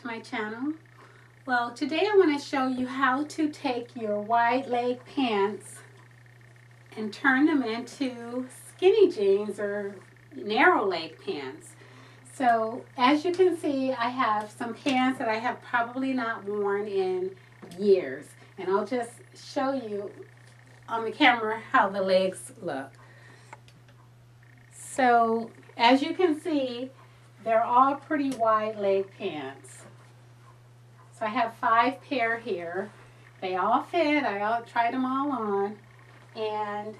to my channel. Well, today I want to show you how to take your wide leg pants and turn them into skinny jeans or narrow leg pants. So as you can see, I have some pants that I have probably not worn in years. And I'll just show you on the camera how the legs look. So as you can see, they're all pretty wide leg pants. So I have five pair here. They all fit. I all tried them all on. And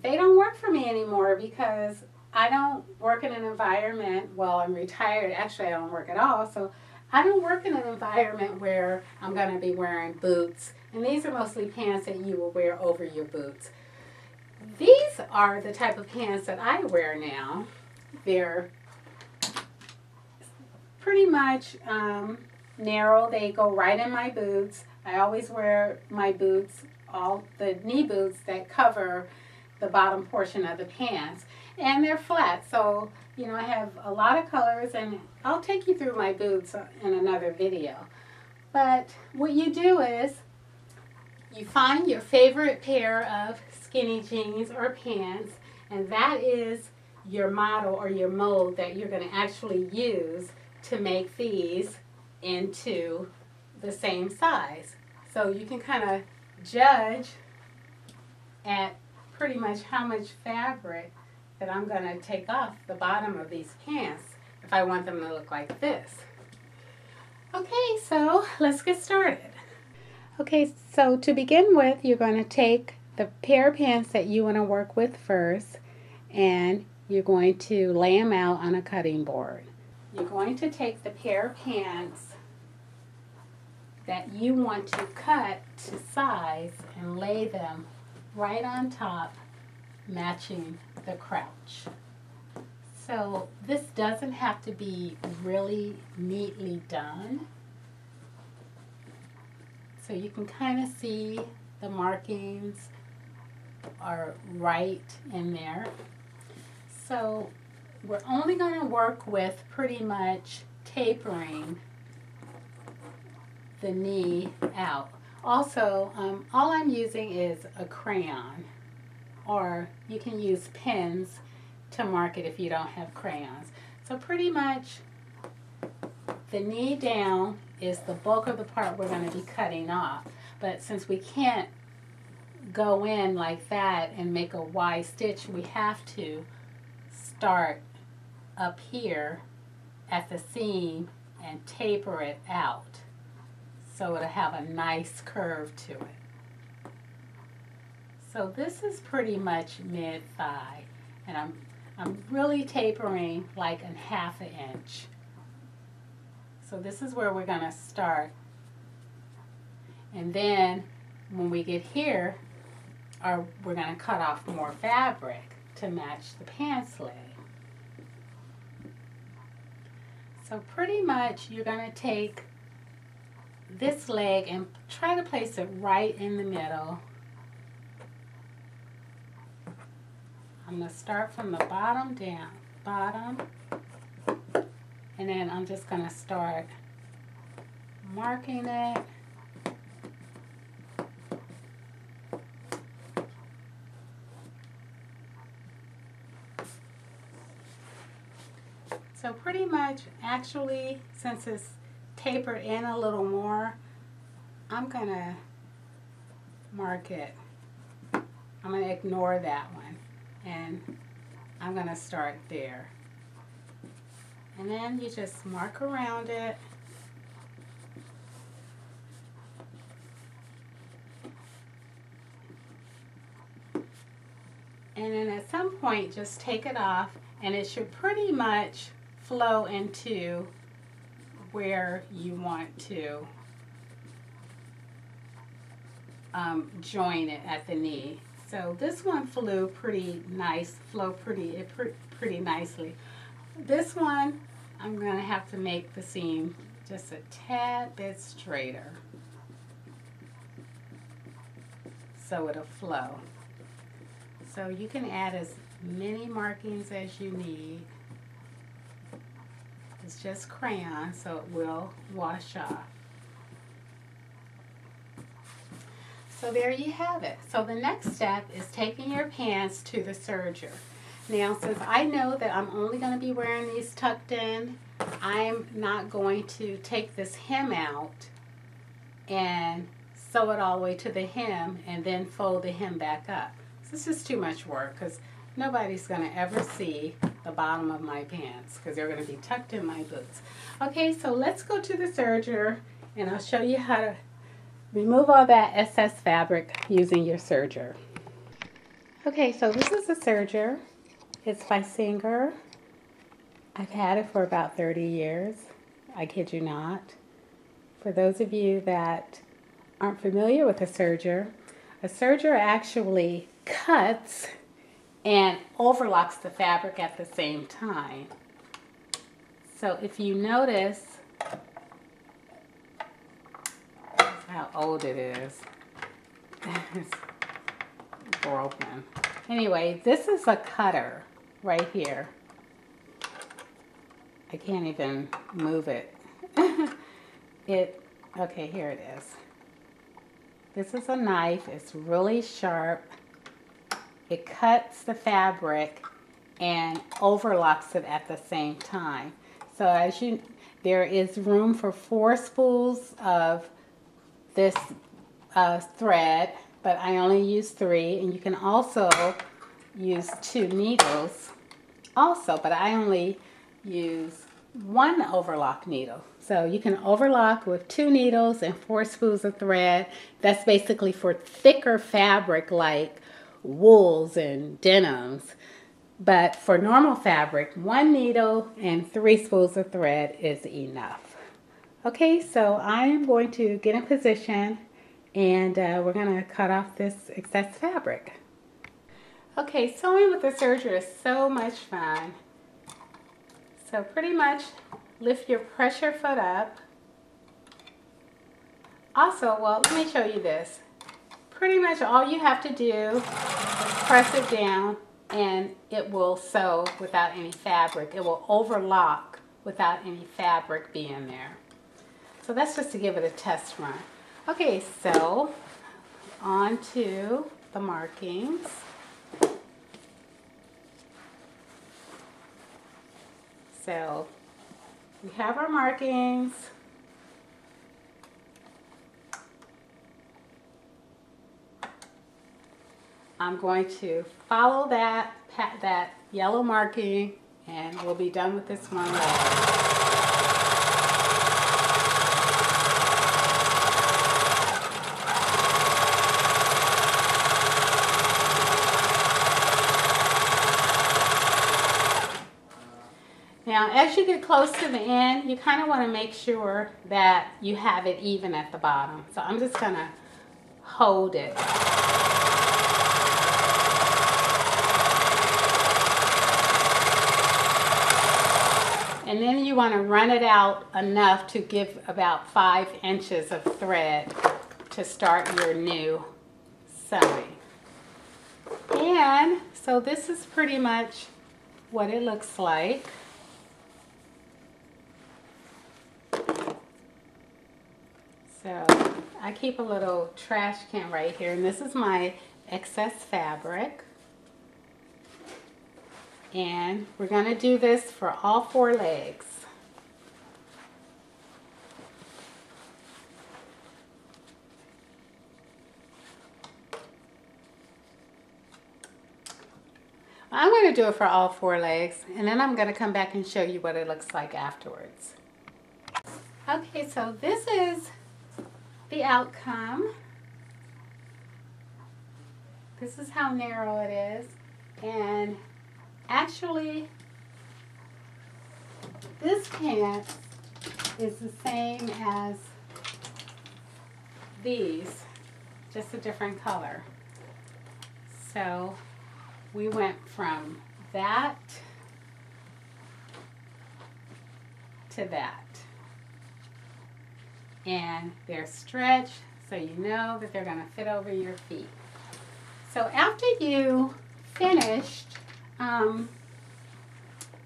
they don't work for me anymore because I don't work in an environment, well, I'm retired. Actually, I don't work at all. So I don't work in an environment where I'm going to be wearing boots. And these are mostly pants that you will wear over your boots. These are the type of pants that I wear now. They're pretty much um, narrow. They go right in my boots. I always wear my boots, all the knee boots that cover the bottom portion of the pants. And they're flat, so you know I have a lot of colors and I'll take you through my boots in another video. But what you do is you find your favorite pair of skinny jeans or pants and that is your model or your mold that you're going to actually use to make these into the same size. So you can kind of judge at pretty much how much fabric that I'm going to take off the bottom of these pants if I want them to look like this. Okay, so let's get started. Okay, so to begin with, you're going to take the pair of pants that you want to work with first and you're going to lay them out on a cutting board. You're going to take the pair of pants that you want to cut to size and lay them right on top matching the crouch. So this doesn't have to be really neatly done. So you can kind of see the markings are right in there. So we're only going to work with pretty much tapering the knee out. Also, um, all I'm using is a crayon, or you can use pens to mark it if you don't have crayons. So pretty much the knee down is the bulk of the part we're going to be cutting off. But since we can't go in like that and make a Y stitch, we have to start up here at the seam and taper it out so it'll have a nice curve to it. So this is pretty much mid-thigh and I'm, I'm really tapering like a half an inch. So this is where we're going to start. And then when we get here, our, we're going to cut off more fabric to match the pants leg. So pretty much you're going to take this leg and try to place it right in the middle. I'm going to start from the bottom down, bottom, and then I'm just going to start marking it. So pretty much, actually, since it's tapered in a little more, I'm going to mark it. I'm going to ignore that one. And I'm going to start there. And then you just mark around it. And then at some point, just take it off, and it should pretty much flow into where you want to um, join it at the knee. So this one flew pretty nice, flow pretty, pretty nicely. This one, I'm going to have to make the seam just a tad bit straighter. so it'll flow. So you can add as many markings as you need. It's just crayon, so it will wash off. So there you have it. So the next step is taking your pants to the serger. Now, since I know that I'm only going to be wearing these tucked in, I'm not going to take this hem out and sew it all the way to the hem and then fold the hem back up. This is too much work because nobody's going to ever see the bottom of my pants because they're going to be tucked in my boots. Okay, so let's go to the serger and I'll show you how to Remove all that excess fabric using your serger. Okay, so this is a serger. It's by Singer. I've had it for about 30 years. I kid you not. For those of you that aren't familiar with a serger, a serger actually cuts and overlocks the fabric at the same time. So if you notice, how old it is. it's broken. Anyway, this is a cutter right here. I can't even move it. it, okay, here it is. This is a knife. It's really sharp. It cuts the fabric and overlocks it at the same time. So as you, there is room for four spools of this uh, thread, but I only use three. And you can also use two needles also, but I only use one overlock needle. So you can overlock with two needles and four spools of thread. That's basically for thicker fabric like wools and denims. But for normal fabric, one needle and three spools of thread is enough. Okay, so I am going to get in position and uh, we're going to cut off this excess fabric. Okay, sewing with the serger is so much fun. So pretty much lift your pressure foot up. Also, well, let me show you this. Pretty much all you have to do is press it down and it will sew without any fabric. It will overlock without any fabric being there. So that's just to give it a test run. Okay, so on to the markings. So we have our markings. I'm going to follow that, that yellow marking and we'll be done with this one Now, as you get close to the end, you kind of want to make sure that you have it even at the bottom. So I'm just going to hold it. And then you want to run it out enough to give about five inches of thread to start your new sewing. And so this is pretty much what it looks like. So I keep a little trash can right here, and this is my excess fabric. And we're going to do this for all four legs. I'm going to do it for all four legs and then I'm going to come back and show you what it looks like afterwards. Okay, so this is the outcome. This is how narrow it is. And actually, this pant is the same as these, just a different color. So we went from that to that and they're stretched so you know that they're going to fit over your feet. So after you finished, um,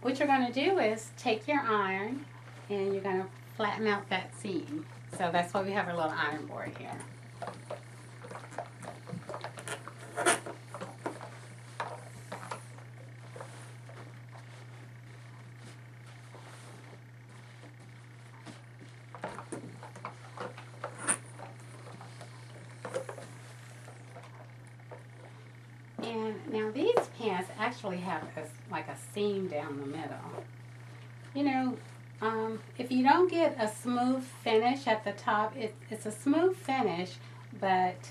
what you're going to do is take your iron and you're going to flatten out that seam. So that's why we have our little iron board here. And now these pants actually have a, like a seam down the middle. You know, um, if you don't get a smooth finish at the top, it, it's a smooth finish, but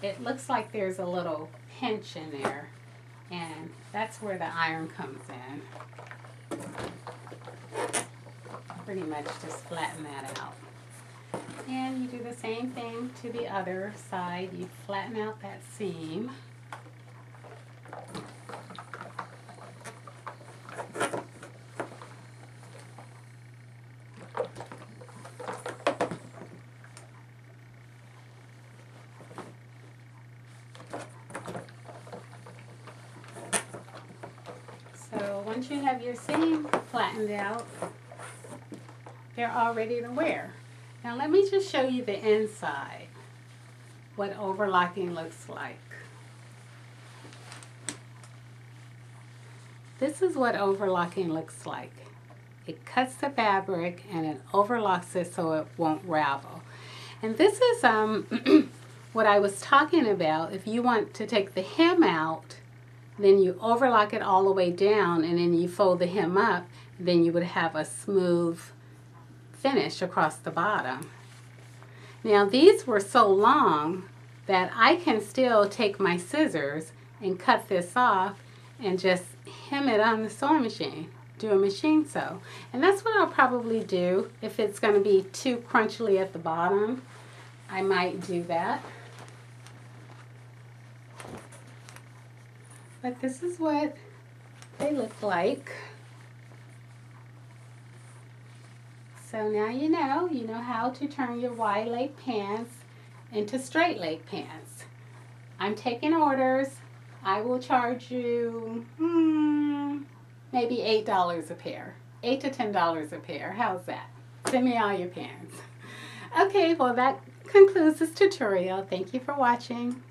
it looks like there's a little pinch in there. And that's where the iron comes in. Pretty much just flatten that out. And you do the same thing to the other side. You flatten out that seam. So once you have your seam flattened out, they're all ready to wear. Now let me just show you the inside, what overlocking looks like. This is what overlocking looks like. It cuts the fabric and it overlocks it so it won't ravel. And this is um, what I was talking about. If you want to take the hem out, then you overlock it all the way down and then you fold the hem up, then you would have a smooth finish across the bottom. Now these were so long that I can still take my scissors and cut this off and just hem it on the sewing machine do a machine sew. And that's what I'll probably do. If it's going to be too crunchily at the bottom I might do that but this is what they look like so now you know you know how to turn your wide leg pants into straight leg pants I'm taking orders I will charge you hmm, maybe $8 a pair. 8 to $10 a pair. How's that? Send me all your pants. Okay, well that concludes this tutorial. Thank you for watching.